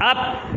up